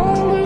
only